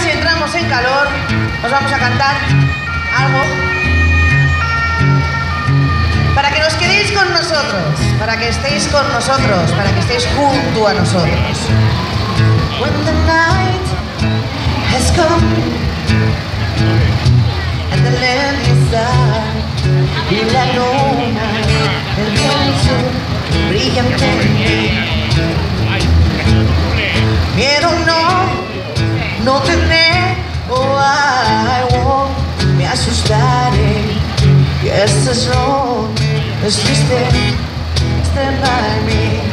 si entramos en calor. Os vamos a cantar algo. Para que nos quedéis con nosotros, para que estéis con nosotros, para que estéis junto a nosotros. When the night has come and the land is dark y la luna, el sol brillante. No, tener, oh I won't, me asustaré. Yes, as long as you stay, stand by me.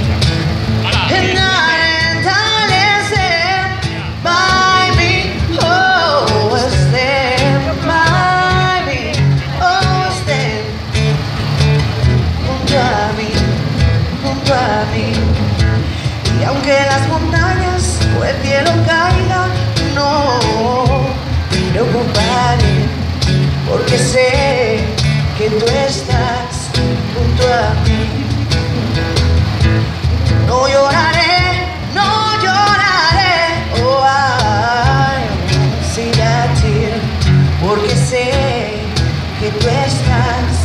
Porque sé que tú estás junto a mí. No lloraré, no lloraré, oh, see that tear, porque sé que tú estás